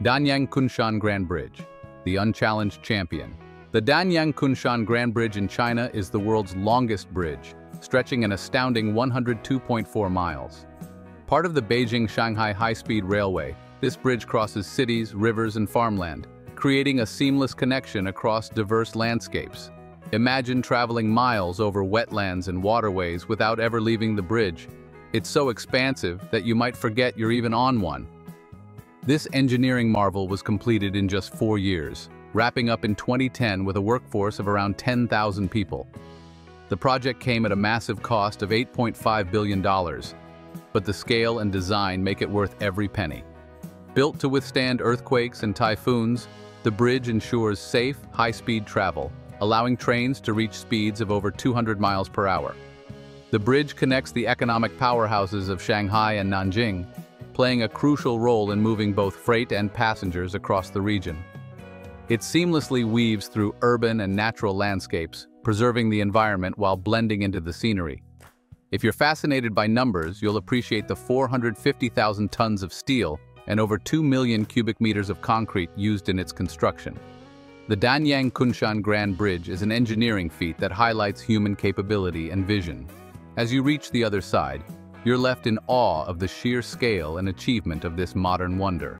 Danyang Kunshan Grand Bridge, the unchallenged champion. The Danyang Kunshan Grand Bridge in China is the world's longest bridge, stretching an astounding 102.4 miles. Part of the Beijing-Shanghai high-speed railway, this bridge crosses cities, rivers, and farmland, creating a seamless connection across diverse landscapes. Imagine traveling miles over wetlands and waterways without ever leaving the bridge. It's so expansive that you might forget you're even on one. This engineering marvel was completed in just four years, wrapping up in 2010 with a workforce of around 10,000 people. The project came at a massive cost of $8.5 billion, but the scale and design make it worth every penny. Built to withstand earthquakes and typhoons, the bridge ensures safe, high-speed travel, allowing trains to reach speeds of over 200 miles per hour. The bridge connects the economic powerhouses of Shanghai and Nanjing, playing a crucial role in moving both freight and passengers across the region. It seamlessly weaves through urban and natural landscapes, preserving the environment while blending into the scenery. If you're fascinated by numbers, you'll appreciate the 450,000 tons of steel and over 2 million cubic meters of concrete used in its construction. The Danyang Kunshan Grand Bridge is an engineering feat that highlights human capability and vision. As you reach the other side, you're left in awe of the sheer scale and achievement of this modern wonder.